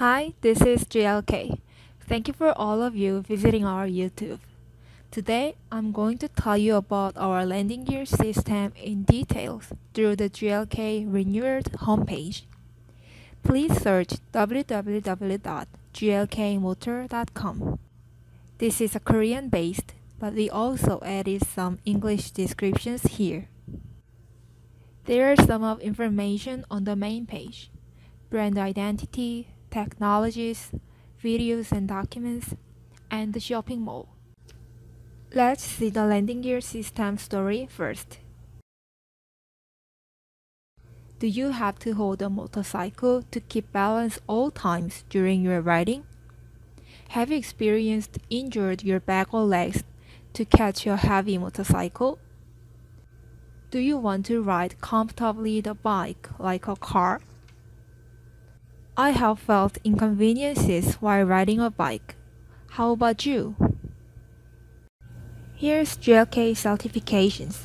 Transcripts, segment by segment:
Hi, this is GLK. Thank you for all of you visiting our YouTube. Today, I'm going to tell you about our landing gear system in details through the GLK renewed homepage. Please search www.glkmotor.com. This is a Korean based, but we also added some English descriptions here. There are some of information on the main page. Brand identity, technologies, videos and documents, and the shopping mall. Let's see the landing gear system story first. Do you have to hold a motorcycle to keep balance all times during your riding? Have you experienced injured your back or legs to catch your heavy motorcycle? Do you want to ride comfortably the bike like a car? I have felt inconveniences while riding a bike. How about you? Here's GLK certifications.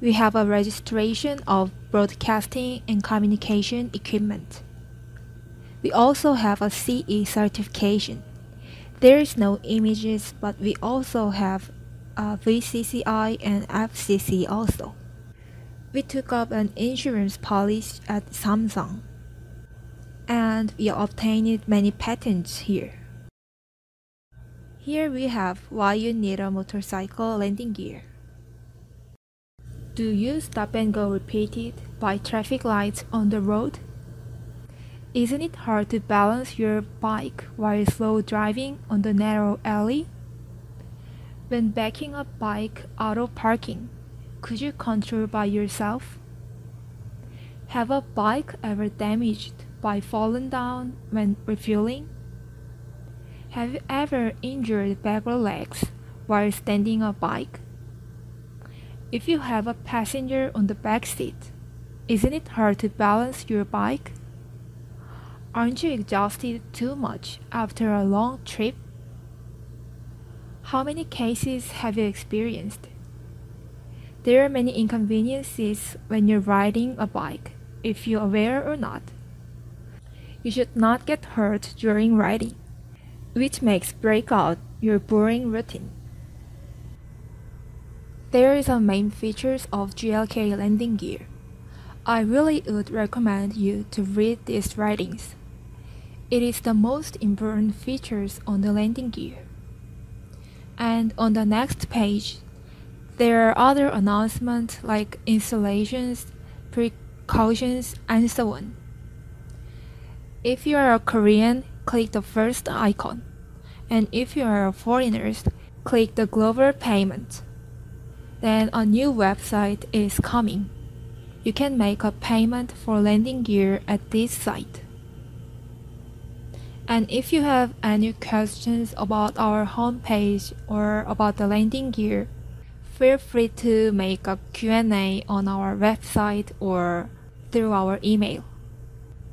We have a registration of broadcasting and communication equipment. We also have a CE certification. There is no images, but we also have a VCCI and FCC also. We took up an insurance policy at Samsung and we obtained many patents here. Here we have why you need a motorcycle landing gear. Do you stop and go repeated by traffic lights on the road? Isn't it hard to balance your bike while slow driving on the narrow alley? When backing a bike out of parking, could you control by yourself? Have a bike ever damaged by falling down when refueling? Have you ever injured back or legs while standing a bike? If you have a passenger on the back seat, isn't it hard to balance your bike? Aren't you exhausted too much after a long trip? How many cases have you experienced? There are many inconveniences when you're riding a bike, if you're aware or not. You should not get hurt during riding, which makes breakout your boring routine. There is a main features of GLK landing gear. I really would recommend you to read these writings. It is the most important features on the landing gear. And on the next page, there are other announcements like installations, precautions, and so on. If you are a Korean, click the first icon. And if you are a foreigner, click the global payment. Then a new website is coming. You can make a payment for landing gear at this site. And if you have any questions about our homepage or about the landing gear, feel free to make a Q&A on our website or through our email.